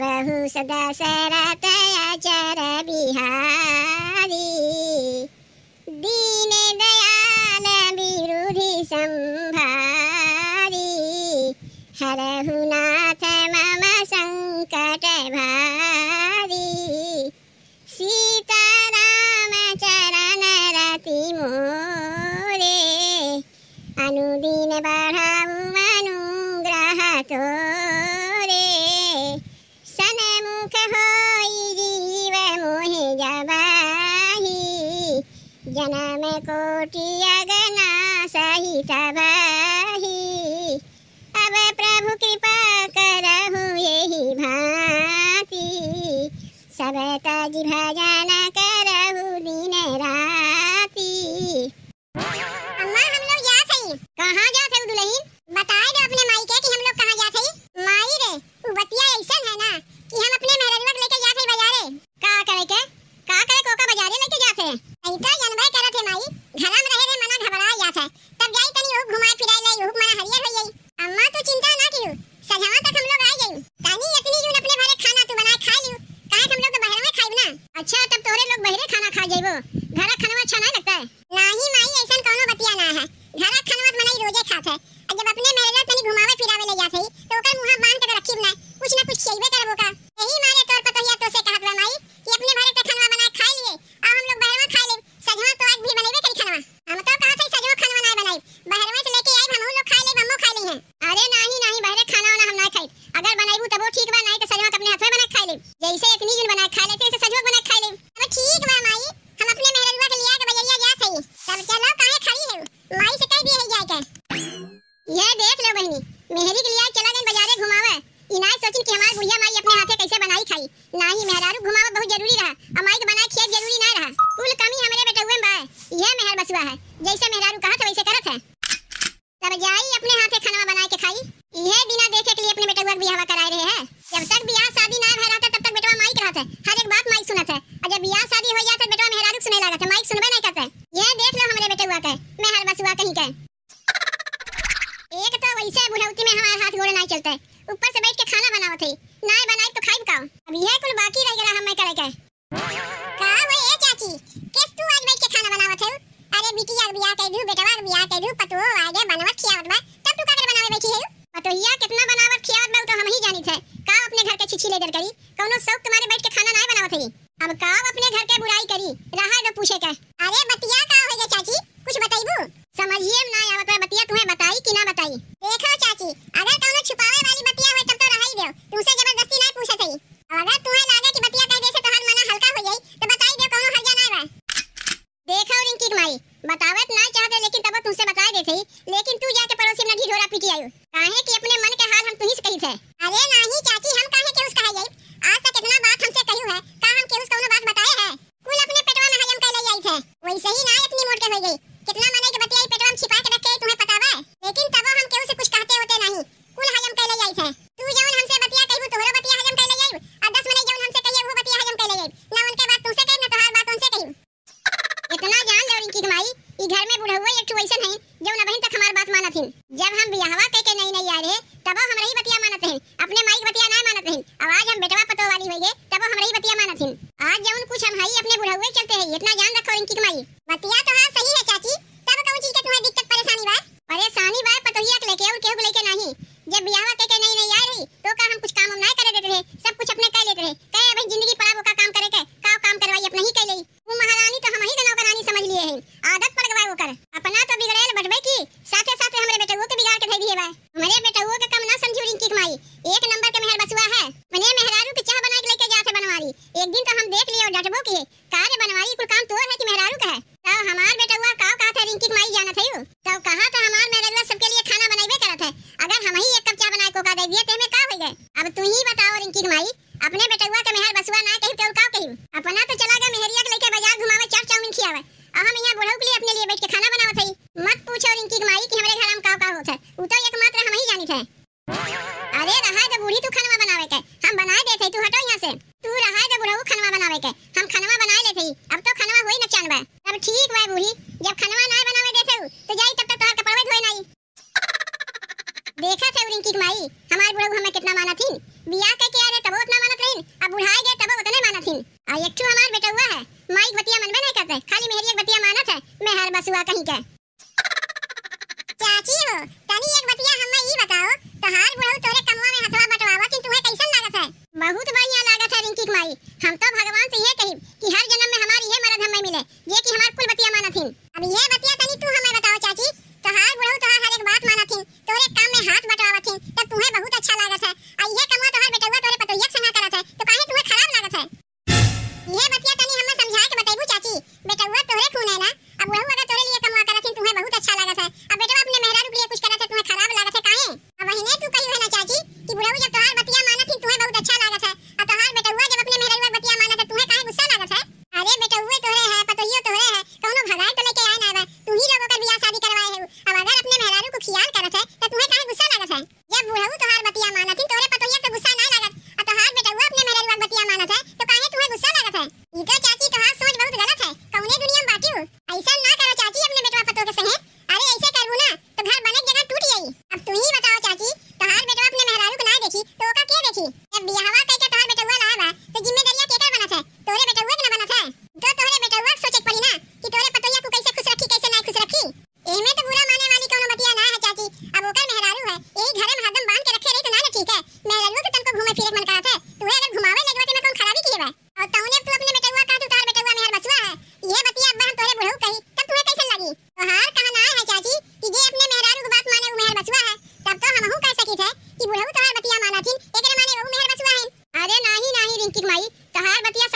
बहु सदा सर चरीहारी दीन दया न विरूढि सं भारी मम सङ्कट भारी सीतामचरणति मोरे अनुदिन बढाउ अनु ग्रहतो कोटि अगना सहित बही अब प्रभु कृपा करहु यही भांति। सब लोगों का यही मारे तौर पर तो या तो से कहत बा माई कि अपने भरे के खनवा बना खाए लिए। आ हम लोग बहरवा खाए ले सजवा तो आज भी बनेबे करी खनवा। हम तो कहा थे सजवा खनवा ना बनाई बहरवा से लेके आई हम लोग खाए ले हम खाए ली हैं। अरे नहीं नहीं, बहरे खाना वाला हम ना खाई अगर बनाईबू तबो ठीक बा नहीं तो सजवा अपने हाथ में बना खाए ले जैसे एक नीजन बना खा लेते, ऐसे सजवा बना खाए ले माइक सुने लगा था। माइक सुनबे नहीं करते ये देख लो, हमारे बेटे हुआ का मैं हर बस हुआ कहीं का एक तो वैसे बुढ़ौती में हमारा हाथ गोड़े नहीं चलते ऊपर से बैठ के खाना बनाओ थे। नहीं बनाए तो खाई का अब ये कुल बाकी रह गया, हमें करे के का वो ये चाची? किस तू आज बैठ के खाना बनावत है? अरे बिटिया बियाह कह दू बेटवा बियाह कह दू, पतुओ आगे लेकिन तू जाके पड़ोसी में ढिढोरा पीटी आयो। काहे कि अपने मन के हाल हम तुही से कही थे अरे नहीं, चाची। तब हम रही बतिया मानत हन अपने माई बतिया ना मानत हन आवाज़ हम बेटवा पतो वाली होइए गए तब हम रही बतिया मानत हन आज जवन कुछ हम हई अपने बुढ़ावे चलते हैं, इतना जान रखो इनकी कमाई। बतिया तो हाँ सही है भई अब तो खनवा होई ना चाँद बा अब ठीक बा बूढ़ी। जब खनवा नाय बनावे देथे तो। जाई तब तक तोहर कपड़वे धोए नाही देखा थे रिंकी माई। हमार बुढ़ऊ हमें कितना माना थी बियाह के के अरे तब उतना मानत रहीन। अब बुढ़ाए गए तब उतने माना थी आ, एक ठो हमार बेटा हुआ है। माई बतिया मनबे नहीं करते। खाली मेहरी एक बतिया मानत है। मैं हर बसुआ कहीं के। चाची हो, तनी एक बतिया हमें ई बताओ। तो तहार बुढ़ऊ तोरे कमवा में हथवा बटवावा कि तुम्हें कैसन लागत है? बहुत बढ़िया लागत है रिंकी माई। हम तो भगवान से ये कही कि हर जन्म में हमारी ये मरद हमें मिले, ये कि हमारे कुल बतिया माना थी अब ये किरमाई तहार बतिया